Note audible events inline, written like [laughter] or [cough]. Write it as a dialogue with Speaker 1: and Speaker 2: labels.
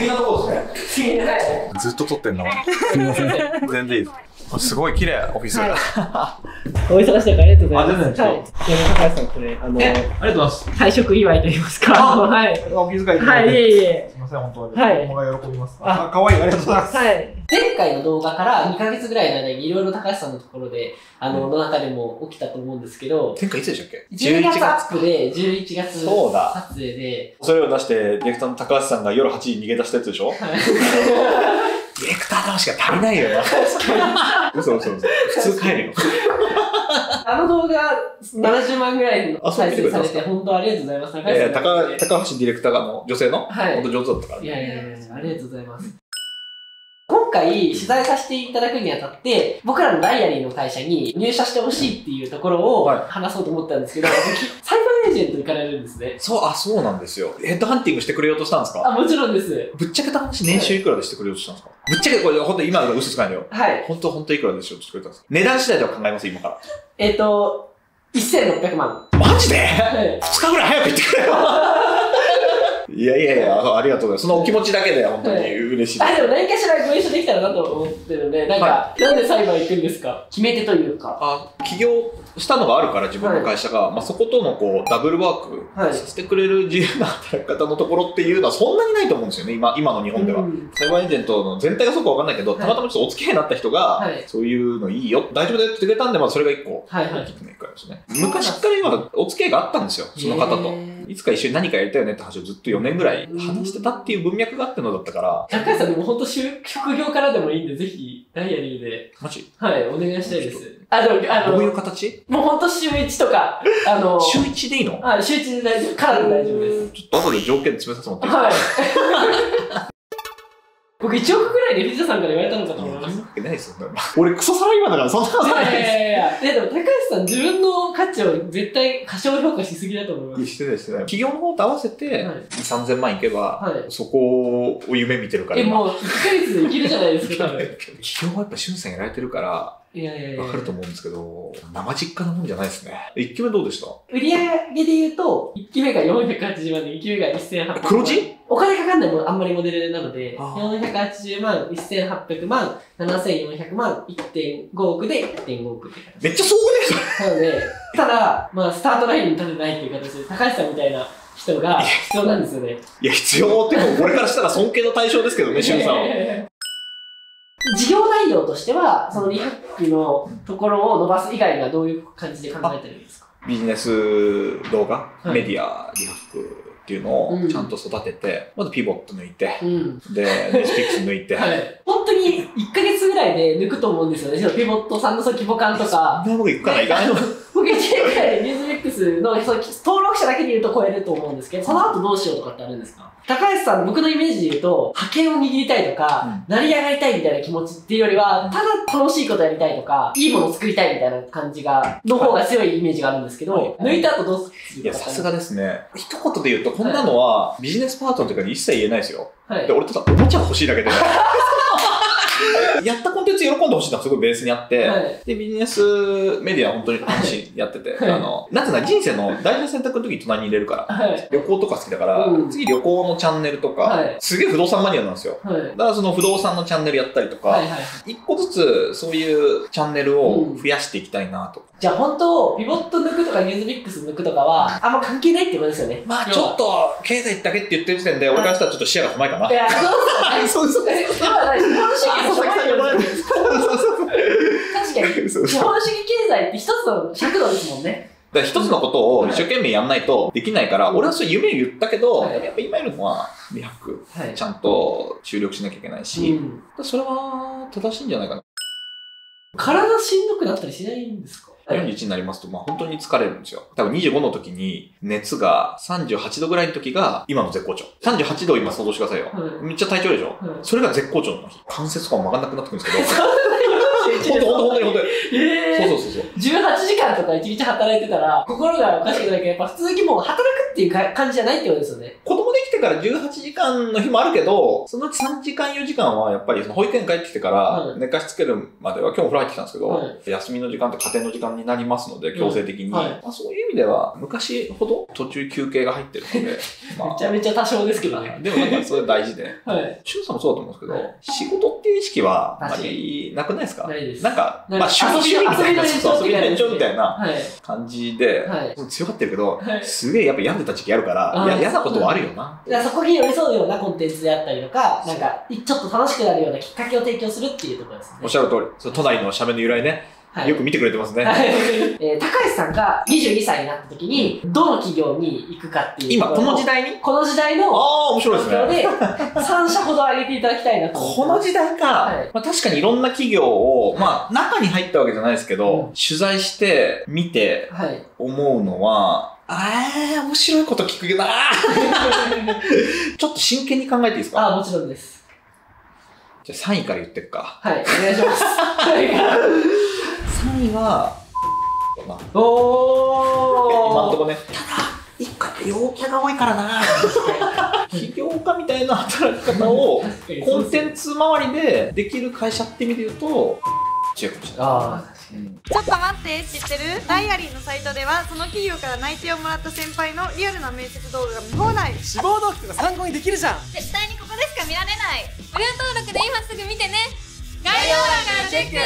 Speaker 1: 的なところですね。[laughs] ずっと撮ってんの。
Speaker 2: すみません。
Speaker 1: 全然いいです。すごい綺麗、オフィス。[laughs]
Speaker 3: お忙しい中ありがとうございます。
Speaker 1: あ全然
Speaker 3: はい。高橋さん、これ、あの、
Speaker 1: え、ありがとうございます。
Speaker 3: 退職祝いと言いますか。
Speaker 1: あ
Speaker 3: はい。
Speaker 1: お気遣い
Speaker 3: はいい。えいえ。
Speaker 1: すみません、本当に。
Speaker 3: はい
Speaker 1: 子供が喜びます。
Speaker 3: あ
Speaker 1: あ、可愛い、ありがとうございます。
Speaker 3: はい。前回の動画から2ヶ月ぐらいの間にいろいろ高橋さんのところで、あの、の中でも起きたと思うんですけど、
Speaker 1: 前回いつでしたっけ
Speaker 3: ？12月アップで11月
Speaker 1: そうだ
Speaker 3: 撮影で、
Speaker 1: それを出して、ディレクターの高橋さんが夜8時に逃げ出したやつでしょ？
Speaker 3: は [laughs] い
Speaker 1: ディレクターの話が足りないよな。嘘嘘嘘。普通帰るよ。
Speaker 3: あの動画70万ぐらいの再生されて、本当ありがとうございます。高橋
Speaker 1: えー、
Speaker 3: さん。
Speaker 1: 高高橋ディレクターがもう女性の、
Speaker 3: はい
Speaker 1: 本当上手だったから
Speaker 3: いやいやいや、ありがとうございます。今回、取材させていただくにあたって、僕らのダイアリーの会社に入社してほしいっていうところを
Speaker 1: はい
Speaker 3: 話そうと思ったんですけど、サイバーエージェントに行かれるんですね。
Speaker 1: そう、あ、そうなんですよ。ヘッドハンティングしてくれようとしたんですか？
Speaker 3: あ、もちろんです。
Speaker 1: ぶっちゃけた話、年収いくらでしてくれようとしたんですかぶっちゃけこれ、本当今の嘘つかないよ。
Speaker 3: はい。
Speaker 1: 本当、本当いくらでしようとしてくれたんですか？値段次第では考えます、今から。
Speaker 3: えっ、と、1600万。
Speaker 1: マジで？
Speaker 3: はい。
Speaker 1: 2日ぐらい早く言ってくれよ。いやいやいや、あありがとうございます。そのお気持ちだけで本当に嬉しいです。
Speaker 3: あ、でも何かしらご一緒できたらなと思ってるんで、なんか、なんで裁判行くんですか？決め手というか。
Speaker 1: あ起業したのがあるから自分の会社が、まあ、そことのこうダブルワーク
Speaker 3: はい。
Speaker 1: させてくれる自由な働き方のところっていうのはそんなにないと思うんですよね今今の日本では、
Speaker 3: うん
Speaker 1: サイバーエージェントの全体がそうかわかんないけど、
Speaker 3: はい。
Speaker 1: たまたまちょっとお付き合いになった人が、
Speaker 3: はい。
Speaker 1: そういうのいいよ大丈夫だよって言ってくれたんで、まあ、それが一個
Speaker 3: はいはい。
Speaker 1: 大きくねからですね。昔から今お付き合いがあったんですよその方と。
Speaker 3: へー
Speaker 1: いつか一緒に何かやりたいよねって話をずっと4年ぐらい話してたっていう文脈があってのだったから
Speaker 3: 高橋さんでも本当職業からでもいいんで、ぜひ、ダイアリーで、
Speaker 1: マジ？
Speaker 3: はい、お願いしたいです。あ、でも、あの、
Speaker 1: どういう形？
Speaker 3: もう本当週1とか、あの、
Speaker 1: 週1でいいの？
Speaker 3: はい、週1で大丈夫、からで大丈夫です。
Speaker 1: ちょっと後で条件詰めさせてもらっていい
Speaker 3: はい。僕1億ぐらいで藤田さんから言われたのかと思います。
Speaker 1: ないですよ。俺クソサラリーマンだからそんなことない
Speaker 3: いやいやいやいや、でも高橋さん自分の価値を絶対過小評価しすぎだと思います。
Speaker 1: してないしてない。企業の方と合わせて、
Speaker 3: はい
Speaker 1: 3000万いけば、
Speaker 3: はい
Speaker 1: そこを夢見てるから
Speaker 3: え、もう1ヶ月でいけるじゃないですか、多分。
Speaker 1: 企業はやっぱ俊さんやられてるから、
Speaker 3: いやいやいや。
Speaker 1: わかると思うんですけど、生実家なもんじゃないですね。1期目どうでした
Speaker 3: 売上で言うと、1期目が480万で、2期目が1800万。
Speaker 1: 黒字
Speaker 3: お金かかんないもん、あんまりモデルなので、
Speaker 1: あ
Speaker 3: 480万、1800万、7400万、1.5億で1.5億って形。
Speaker 1: めっちゃすごくね
Speaker 3: なので、ただ、まあ、スタートラインに立てないっていう形で、高橋さんみたいな人が必要なんですよね。
Speaker 1: いや、必要っていうか、俺からしたら尊敬の対象ですけどね、[laughs] 俊さんは。
Speaker 3: 事業内容としては、そのリハックのところを伸ばす以外にはどういう感じで考えてるんですか？
Speaker 1: ビジネス動画、
Speaker 3: はい。
Speaker 1: メディア、リハックっていうの
Speaker 3: うん
Speaker 1: をちゃんと育てて、まずピボット抜いて、
Speaker 3: うん。
Speaker 1: で、ネスピックス抜いて、[laughs]
Speaker 3: はい。本当に1ヶ月ぐらいで抜くと思うんですよね。そのピボットさんのその規模感とか。
Speaker 1: そんな僕行くかな、行かないの
Speaker 3: 僕1年くらいでニュースのその登録者だけで言うと超えると思うんですけど、その後どうしようとかってあるんですか高橋さん、僕のイメージで言うと、派遣を握りたいとか、成り上がりたいみたいな気持ちっていうよりは、ただ楽しいことやりたいとか、いいものを作りたいみたいな感じが、の方が強いイメージがあるんですけど、
Speaker 1: はい
Speaker 3: 抜いた後どうする
Speaker 1: いや、さすがですね。一言で言うと、こんなのは、ビジネスパートナーとかに一切言えないですよ。
Speaker 3: はい
Speaker 1: で、。俺とさ、おもちゃ欲しいだけで。[laughs] やったコンテンツ喜んでほしいのはすごいベースにあって、
Speaker 3: はい
Speaker 1: で、ビジネスメディアは本当に楽しいやってて、
Speaker 3: はい
Speaker 1: あの、なんていうの、人生の大事な選択の時に隣に入れるから。
Speaker 3: はい。
Speaker 1: 旅行とか好きだから、
Speaker 3: うん
Speaker 1: 次旅行のチャンネルとか、
Speaker 3: はい
Speaker 1: すげえ不動産マニアなんですよ。
Speaker 3: はい。
Speaker 1: だからその不動産のチャンネルやったりとか、
Speaker 3: はいはい。
Speaker 1: 一個ずつそういうチャンネルを増やしていきたいなと。
Speaker 3: じゃあ本当、ピボット抜くとかニュースミックス抜くとかは、あんま関係ないってことですよね。
Speaker 1: まあちょっと、経済だけって言ってる時点で、俺からしたらちょっと視野が狭いかな。
Speaker 3: いや、そうですよね。[laughs]
Speaker 1: そうそう
Speaker 3: ではない、資本主義の狭いよね確かに。資本主義経済って一つの尺度ですもんね。
Speaker 1: だから一つのことを一生懸命やんないとできないから、
Speaker 3: はい
Speaker 1: 俺はそう夢を言ったけど、
Speaker 3: はい。
Speaker 1: やっぱ今いるのは200、
Speaker 3: はい。
Speaker 1: ちゃんと注力しなきゃいけないし、
Speaker 3: うん。
Speaker 1: それは正しいんじゃないかな。
Speaker 3: 体しんどくなったりしないんですか
Speaker 1: ？41になりますと、まあ本当に疲れるんですよ。多分25の時に熱が38度ぐらいの時が今の絶好調。38度を今想像してくださいよ。
Speaker 3: はい
Speaker 1: めっちゃ体調でしょ、
Speaker 3: はい
Speaker 1: それが絶好調の日。関節とかも曲がんなくなってくるんですけど。本当本当本当に本当に。
Speaker 3: えー
Speaker 1: そうそうそうそう。
Speaker 3: 18時間とか1日働いてたら、心がおかしくないけど、やっぱ普通にもう働くっていうか感じじゃないってことですよね。
Speaker 1: 子供から18時間の日もあるけど、そのうち3時間4時間はやっぱりその保育園帰ってきてから
Speaker 3: はい
Speaker 1: 寝かしつけるまでは今日も風呂入ってきたんですけど、
Speaker 3: はい
Speaker 1: 休みの時間って家庭の時間になりますので、強制的に。
Speaker 3: はい
Speaker 1: まあ、そういう意味では昔ほど途中休憩が入ってるので、[laughs] ま
Speaker 3: めちゃめちゃ多少ですけどね。[laughs]
Speaker 1: でもなんかそれ大事で。
Speaker 3: はい。
Speaker 1: シュンさんもそうだと思うんですけど、
Speaker 3: はい
Speaker 1: 仕事っていう意識はあんまりなくないですか？
Speaker 3: ないです
Speaker 1: なんか、まあ、趣味
Speaker 3: 遊びの延長
Speaker 1: みたいな
Speaker 3: はい。
Speaker 1: 感じで、
Speaker 3: はい
Speaker 1: 強がってるけど、
Speaker 3: はい
Speaker 1: すげえやっぱ病んでた時期あるから、嫌なことはあるよな。
Speaker 3: そこに寄り添うようなコンテンツであったりとか、なんか、ちょっと楽しくなるようなきっかけを提供するっていうところですね。
Speaker 1: おっしゃる通り、その都内の斜面の由来ね、
Speaker 3: はい。
Speaker 1: よく見てくれてますね。
Speaker 3: は [laughs] いえー高橋さんが22歳になった時に、どの企業に行くかっていう
Speaker 1: 今、この時代に？
Speaker 3: この時代の
Speaker 1: ああ、面白いですね。
Speaker 3: で、3社ほど挙げていただきたいなと
Speaker 1: この時代か、
Speaker 3: はい
Speaker 1: まあ、確かにいろんな企業を、まあ、中に入ったわけじゃないですけど、
Speaker 3: うん
Speaker 1: 取材して、見て、
Speaker 3: はい。
Speaker 1: 思うのは、あー、面白いこと聞くけどな [laughs] ちょっと真剣に考えていいですか？
Speaker 3: あ、もちろんです。
Speaker 1: じゃあ3位から言ってくか。
Speaker 3: はい、お願いします。はい。
Speaker 1: 3位は、まあ、
Speaker 3: おー。
Speaker 1: 今のところね、ただ、一個やっぱ陽キャが多いからな。起業家みたいな働き方を、コンテンツ周りでできる会社って意味で言うと、強いかもしれない。
Speaker 3: あ
Speaker 1: うん。
Speaker 2: ちょっと待って知ってる？ダイアリーのサイトではその企業から内定をもらった先輩のリアルな面接動画が見放題。
Speaker 4: 志望動機とか参考にできるじゃん。
Speaker 2: 絶対にここでしか見られない。
Speaker 5: 無料登録で今すぐ見てね。概要欄からチェック